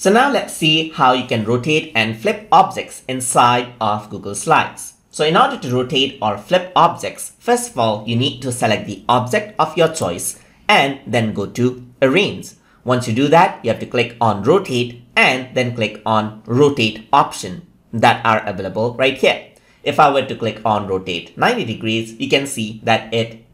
So now let's see how you can rotate and flip objects inside of Google Slides. So in order to rotate or flip objects, first of all, you need to select the object of your choice and then go to Arrange. Once you do that, you have to click on Rotate and then click on Rotate option that are available right here. If I were to click on Rotate 90 degrees, you can see that it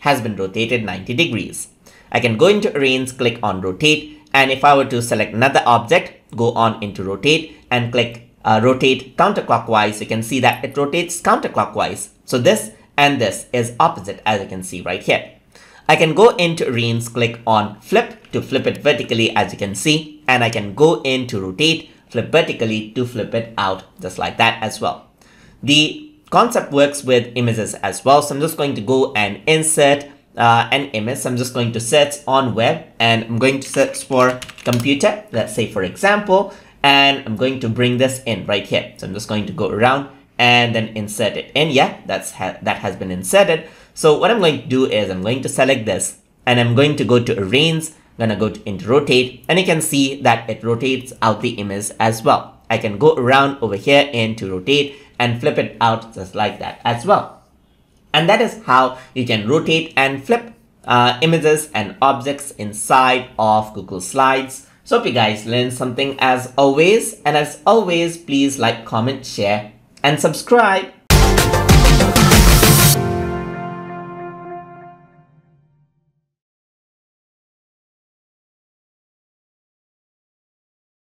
has been rotated 90 degrees. I can go into Arrange, click on Rotate, and if I were to select another object, go on into Rotate and click uh, Rotate counterclockwise, you can see that it rotates counterclockwise. So this and this is opposite as you can see right here. I can go into Arrange, click on Flip to flip it vertically as you can see, and I can go into Rotate, flip vertically to flip it out just like that as well. The concept works with images as well. So I'm just going to go and insert uh, an image. I'm just going to search on web and I'm going to search for computer, let's say for example, and I'm going to bring this in right here. So I'm just going to go around and then insert it in. Yeah, that's ha that has been inserted. So what I'm going to do is I'm going to select this and I'm going to go to arrange, I'm gonna go to into rotate and you can see that it rotates out the image as well. I can go around over here into rotate and flip it out just like that as well. And that is how you can rotate and flip uh, images and objects inside of Google Slides. So hope you guys learned something as always. And as always, please like, comment, share, and subscribe.